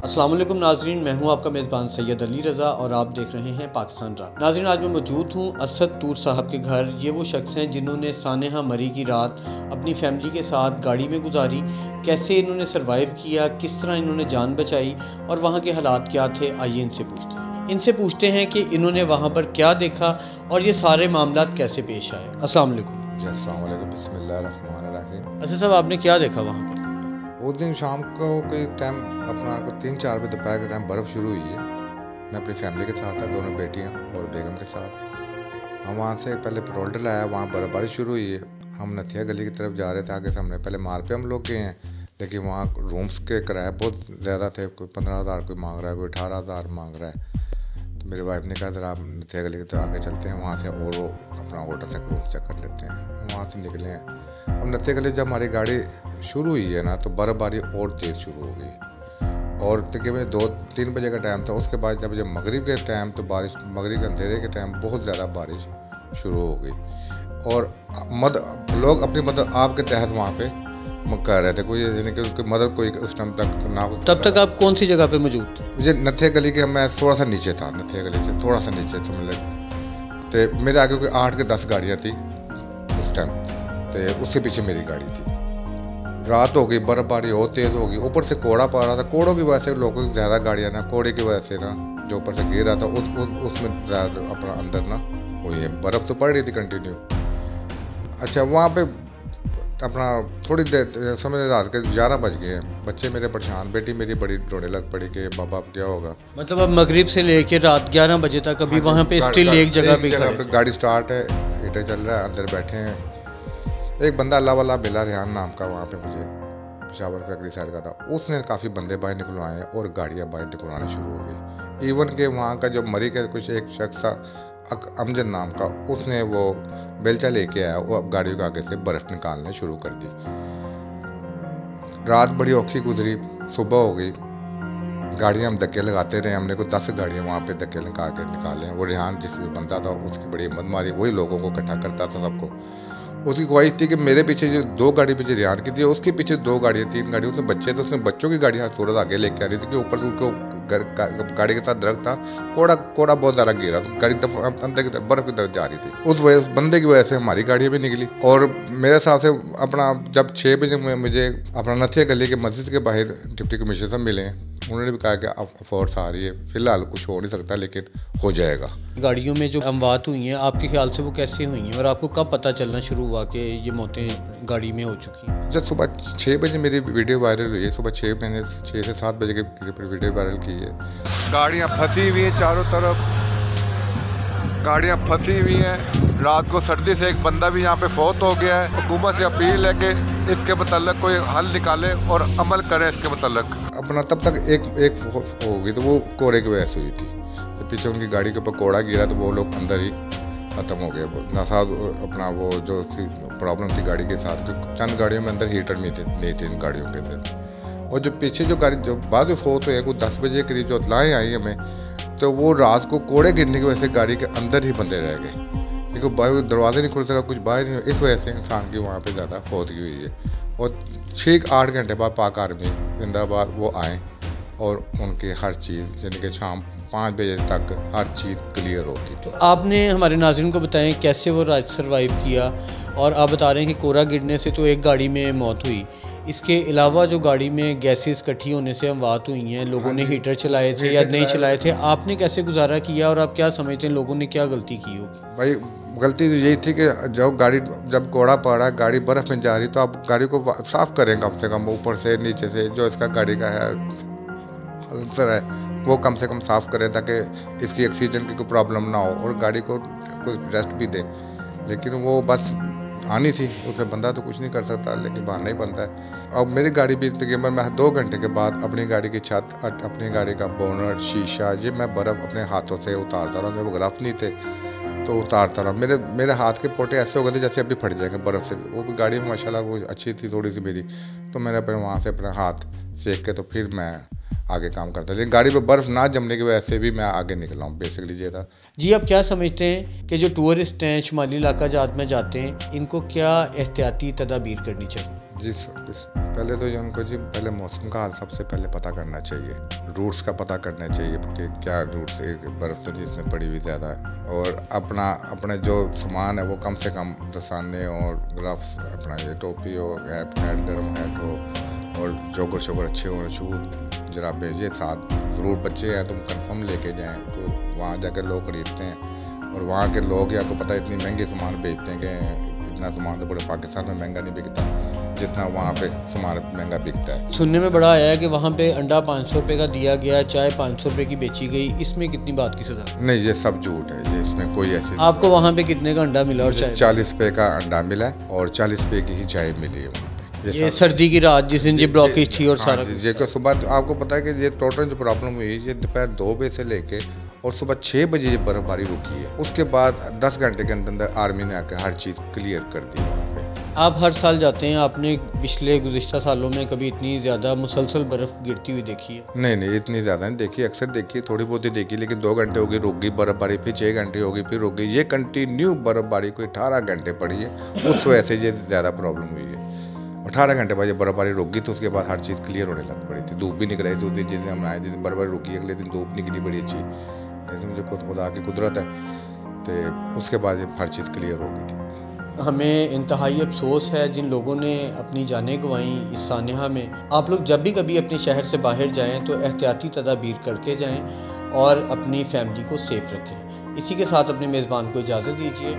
वालेकुम नाजरीन मैं हूँ आपका मेज़बान सैयद अली रज़ा और आप देख रहे हैं पाकिस्तान रात। नाजरीन आज मैं मौजूद हूँ असद तूर साहब के घर। ये वो शख्स हैं जिन्होंने सानहा मरी की रात अपनी फैमिली के साथ गाड़ी में गुजारी। कैसे इन्होंने सरवाइव किया? किस तरह इन्होंने जान बचाई? और वहाँ के हालात क्या थे? आइए इनसे पूछते हैं। इनसे पूछते हैं कि इन्होंने वहाँ पर क्या देखा और ये सारे मामला कैसे पेश आए। असल अच्छा साहब आपने क्या देखा वहाँ पर? उस दिन शाम को कोई टाइम अपना को तीन चार बजे दोपहर के टाइम बर्फ़ शुरू हुई है। मैं अपनी फैमिली के साथ था, दोनों बेटियाँ और बेगम के साथ। हम वहाँ से पहले पेट्रोल डलाया वहाँ बर्फ़बारी शुरू हुई है। हम नथिया गली की तरफ़ जा रहे थे, आगे से हमने पहले माल पे हम लोग गए हैं। लेकिन वहाँ रूम्स के किराए बहुत ज़्यादा थे, कोई पंद्रह हज़ार कोई मांग रहा है, कोई अठारह हज़ार मांग रहा है। मेरी वाइफ ने कहा, ज़रा आप गली की तरफ़ आगे चलते हैं, वहाँ से और वो अपना होटल से रूम चेक कर लेते हैं। वहाँ से निकले हैं। अब नथिया गली जब हमारी गाड़ी शुरू हुई है ना तो बर्फ़बारी और तेज़ शुरू हो गई। और तकरीबन दो तीन बजे का टाइम था, उसके बाद जब जब मगरिब के टाइम तो बारिश, मगरिब के अंधेरे के टाइम बहुत ज़्यादा बारिश शुरू हो गई। और मद, लोग अपनी मदद आपके तहत वहाँ पे कर रहे थे कोई यानी कि उसकी मदद कोई उस टाइम तक ना हो तब तक आप कौन सी जगह पे मौजूद थे? मुझे नथे गली के मैं थोड़ा सा नीचे था नथे गली से थोड़ा सा नीचे समझ ले तो मेरे आगे कोई आठ के दस गाड़ियाँ थी उस टाइम तो उसके पीछे मेरी गाड़ी थी। रात हो गई बर्फबारी और तेज़ हो गई ऊपर से कोड़ा पा रहा था कोड़ों की वजह से लोगों की ज़्यादा गाड़ियाँ ना कोड़े की वजह से ना जो ऊपर से गिर रहा था उस, उस उसमें ज़्यादा अपना अंदर ना हुई है बर्फ़ तो पड़ रही थी कंटिन्यू अच्छा वहाँ पे अपना थोड़ी देर समझ रात के ग्यारह बज गए हैं। बच्चे मेरे परेशान बेटी मेरी बड़ी रोने लग पड़ी कि बाबा अब क्या होगा? मतलब अब मगरिब से लेके रात ग्यारह बजे तक अभी वहाँ पे स्टिल एक जगह पे गाड़ी स्टार्ट है हीटर चल रहा है अंदर बैठे हैं। एक बंदा अल्लाह वाला मिला रेहान नाम का वहाँ पे मुझे पिशावर का अगली साइड का था। उसने काफ़ी बंदे बाहर निकलवाए और गाड़ियाँ बाहर निकलवानी शुरू हो गई। इवन के वहाँ का जो मरी का कुछ एक शख्स था अमजद नाम का, उसने वो बेलचा लेके आया, वो अब गाड़ियों के आगे से बर्फ़ निकालने शुरू कर दी। रात बड़ी औखी गुजरी, सुबह हो गई। गाड़ियाँ हम धक्के लगाते रहे, हमने को दस गाड़ियाँ वहाँ पे धक्के लगा कर निकाले। वो रिहान जिस भी बंदा था, उसकी बड़ी हिम्मत मारी, वही लोगों को इकट्ठा करता था सबको। उसकी ख्वाहिश थी कि मेरे पीछे जो दो गाड़ी पीछे रियान की थी, उसके पीछे दो गाड़ियाँ तीन गाड़ी, उसमें बच्चे थे, उसने बच्चों की गाड़ियाँ सूरत आगे लेके आ रही थी कि ऊपर से उनको गाड़ी के साथ दरख्त था, कोड़ा कोड़ा बहुत ज़्यादा गिरा तो गाड़ी अंदर की तरफ़, बर्फ़ की तरफ़ जा रही थी। उस वजह बंदे की वजह से हमारी गाड़ियाँ भी निकली। और मेरे हिसाब से अपना, जब छः बजे मुझे अपना नथिया गली के मस्जिद के बाहर डिप्टी कमिश्नर साहब मिले उन्होंने भी कहा कि अब फोर्स आ रही है। फ़िलहाल कुछ हो नहीं सकता लेकिन हो जाएगा। गाड़ियों में जो अमवात हुई हैं आपके ख्याल से वो कैसे हुई हैं? और आपको कब पता चलना शुरू हुआ कि ये मौतें गाड़ी में हो चुकी हैं? जब सुबह छः बजे मेरी वीडियो वायरल हुई है सुबह छः मैंने छः से सात बजे के वीडियो वायरल की है। गाड़ियाँ फंसी हुई हैं चारों तरफ़। गाड़ियाँ फंसी हुई हैं। रात को सर्दी से एक बंदा भी यहाँ पे फौत हो गया है। हुकूमत से अपील है कि इसके मतलब कोई हल निकाले और अमल करें इसके मतलब अपना तब तक एक एक हो गई तो वो कोरे की वजह से हुई थी। तो पीछे उनकी गाड़ी के ऊपर कोड़ा गिरा तो वो लोग अंदर ही ख़त्म हो गए। ना साथ अपना वो जो थी प्रॉब्लम थी गाड़ी के साथ चंद गाड़ियों में अंदर हीटर नहीं थे नहीं थे इन गाड़ियों के अंदर। और जो पीछे जो गाड़ी, जो बाद फोत हुए वो दस बजे के करीब जो अतलाएँ आई हमें तो वो रात को कोड़े गिरने की वजह से गाड़ी के अंदर ही बंदे रह गए। बाहर दरवाजे नहीं खुल सका, कुछ बाहर नहीं इस वजह से इंसान की वहाँ पे ज़्यादा फौत हुई है। और छः आठ घंटे बाद पाक आर्मी, जिंदाबाद, वो आए और उनकी हर चीज़, यानी कि शाम पाँच बजे तक हर चीज़ क्लियर थी। तो आपने हमारे नाजिन को बताएँ, कैसे वो रात सर्वाइव किया? और आप बता रहे हैं कि कोरा गिरने से तो एक गाड़ी में मौत हुई। इसके अलावा जो गाड़ी में गैसेस इकट्ठी होने से हम बात हुई हैं लोगों ने हीटर हाँ चलाए थे या नहीं चलाए थे। आपने कैसे गुजारा किया और आप क्या समझते हैं लोगों ने क्या गलती की होगी? भाई गलती तो यही थी कि जब गाड़ी जब कोड़ा पड़ा गाड़ी बर्फ़ में जा रही तो आप गाड़ी को साफ़ करें कम से कम ऊपर से नीचे से जो इसका गाड़ी का है अल्सर है वो कम से कम साफ़ करें ताकि इसकी ऑक्सीजन की कोई प्रॉब्लम ना हो और गाड़ी को कुछ रेस्ट भी दे। लेकिन वो बस आनी थी, उसे बंदा तो कुछ नहीं कर सकता, लेकिन बहाना ही बनता है। अब मेरी गाड़ी भी तकरीबन मैं दो घंटे के बाद अपनी गाड़ी की छत, अपनी गाड़ी का बोनट, शीशा, ये मैं बर्फ़ अपने हाथों से उतारता रहा, मेरे वो ग्रफ नहीं थे तो उतारता रहा। मेरे मेरे हाथ के पोटे ऐसे हो गए थे जैसे अभी फट जाएँगे बर्फ़ से। वो गाड़ी माशाल्लाह, वो अच्छी थी, थोड़ी सी मेरी। तो मैंने अपने, वहाँ से अपना हाथ सेक के तो फिर मैं आगे काम करता। लेकिन गाड़ी पर बर्फ़ ना जमने की वजह से भी मैं आगे निकला हूँ बेसिकली ये था। जी, आप क्या समझते हैं? कि जो टूरिस्ट हैं, शुमाली इलाका जात में जाते हैं, इनको क्या एहतियाती तदाबीर करनी चाहिए? जी सर पहले तो ये उनको जी, पहले मौसम का हाल सबसे पहले पता करना चाहिए। रूट्स का पता करना चाहिए कि क्या रूट्स बर्फ़ तो जिसमें पड़ी हुई ज़्यादा है। और अपना, अपने जो सामान है वो कम से कम दसाने और ग्लव्स अपना ये टोपी हो हैट हैट गर्म हैट हो, और जोगर शोगर अच्छे हो, शूज़ जरा भेजिए साथ ज़रूर बच्चे हैं तो कंफर्म लेके जाएँ तो वहाँ जाकर लोग खरीदते हैं। और वहाँ के लोग या को पता है इतनी महँगे सामान बेचते हैं कि इतना सामान तो पूरे पाकिस्तान में महँगा नहीं बिकता जितना वहाँ पे सामान महँगा बिकता है। सुनने में बड़ा आया है कि वहाँ पे अंडा पाँच सौ रुपये का दिया गया चाय पाँच सौ रुपये की बेची गई। इसमें कितनी बात की सजा? नहीं ये सब झूठ है ये इसमें कोई ऐसी आपको वहाँ पे कितने का अंडा मिला और चाय? चालीस रुपये का अंडा मिला और चालीस रुपये की ही चाय मिली है पे। ये सर्दी की रात जिस दिन ये ब्लॉकेज थी और हाँ सारा ये सुबह तो आपको पता है कि ये टोटल जो प्रॉब्लम हुई ये दोपहर दो बजे से लेके और सुबह छः बजे ये बर्फबारी रुकी है। उसके बाद दस घंटे के अंदर अंदर आर्मी ने आकर हर चीज़ क्लियर कर दी वहाँ पे। आप हर साल जाते हैं? आपने पिछले गुजशत सालों में कभी इतनी ज़्यादा मुसलसल बर्फ़ गिरती हुई देखी है? नहीं नहीं इतनी ज़्यादा नहीं देखी। अक्सर देखी थोड़ी बहुत ही देखी लेकिन दो घंटे होगी रुक गई बर्फबारी फिर छः घंटे होगी फिर रुक। गई ये कंटिन्यू बर्फबारी कोई अठारह घंटे पड़ी है। उस वजह से ये ज़्यादा प्रॉब्लम हुई है। अठारह घंटे बाद ये बर्फबारी रुक गई तो उसके बाद हर चीज़ क्लियर होने लग पड़ी थी। धूप भी निकल रही थी उस दिन जिस दिन हम आए जिस दिन बर्फबारी रुकी अगले दिन धूप निकली बड़ी अच्छी। ऐसे मुझे खुद खुदा की कुदरत है तो उसके बाद हर चीज़ क्लियर हो गई थी। हमें इंतहाई अफसोस है जिन लोगों ने अपनी जानें गंवाई इस सानहा में। आप लोग जब भी कभी अपने शहर से बाहर जाएँ तो एहतियाती तदाबीर करके जाएँ और अपनी फैमिली को सेफ़ रखें। इसी के साथ अपने मेज़बान को इजाज़त दीजिए।